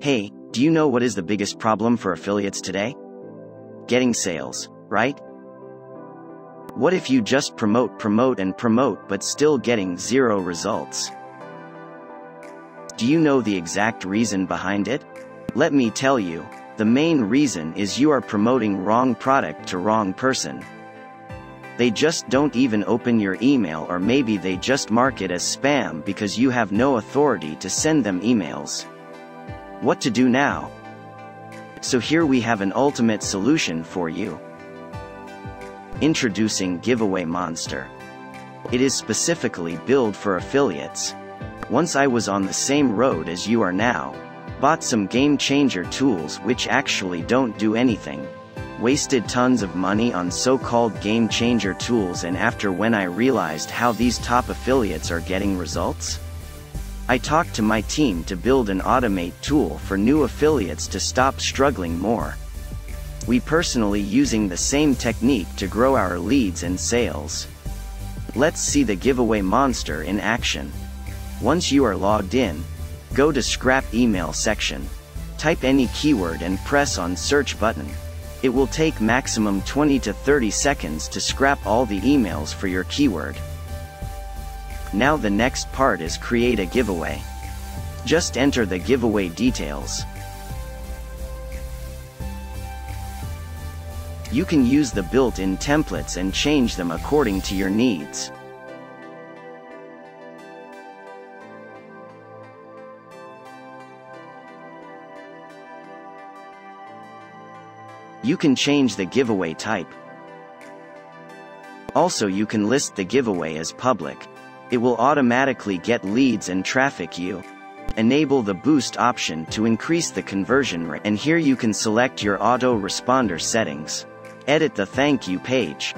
Hey, do you know what is the biggest problem for affiliates today? Getting sales, right? What if you just promote, promote, and promote but still getting zero results? Do you know the exact reason behind it? Let me tell you, the main reason is you are promoting wrong product to wrong person. They just don't even open your email or maybe they just mark it as spam because you have no authority to send them emails. What to do now? So here we have an ultimate solution for you. Introducing Giveaway Monster. It is specifically built for affiliates. Once I was on the same road as you are now, Bought some game changer tools which actually don't do anything. Wasted tons of money on so-called game changer tools and after when I realized how these top affiliates are getting results? I talked to my team to build an automate tool for new affiliates to stop struggling more. We personally using the same technique to grow our leads and sales. Let's see the giveaway monster in action. Once you are logged in, Go to scrap email section. Type any keyword and press on search button. It will take maximum 20 to 30 seconds to scrap all the emails for your keyword. Now the next part is create a giveaway. Just enter the giveaway details. You can use the built-in templates and change them according to your needs. You can change the giveaway type. Also you can list the giveaway as public. It will automatically get leads and traffic you. Enable the boost option to increase the conversion rate and here you can select your auto-responder settings. Edit the thank you page.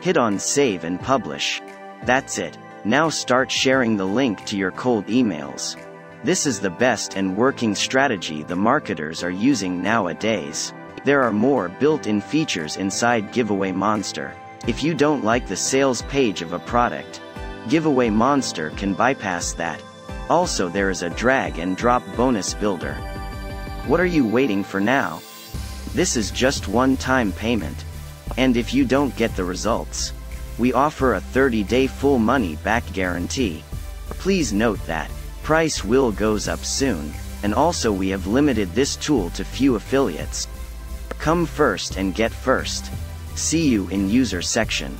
Hit on save and publish. That's it. Now start sharing the link to your cold emails. This is the best and working strategy the marketers are using nowadays. There are more built-in features inside Giveaway Monster. If you don't like the sales page of a product, Giveaway Monster can bypass that. Also there is a drag and drop bonus builder. What are you waiting for now? This is just one-time payment. And if you don't get the results, we offer a 30-day full money back guarantee. Please note that price will goes up soon, and also we have limited this tool to few affiliates. Come first and get first. See you in user section.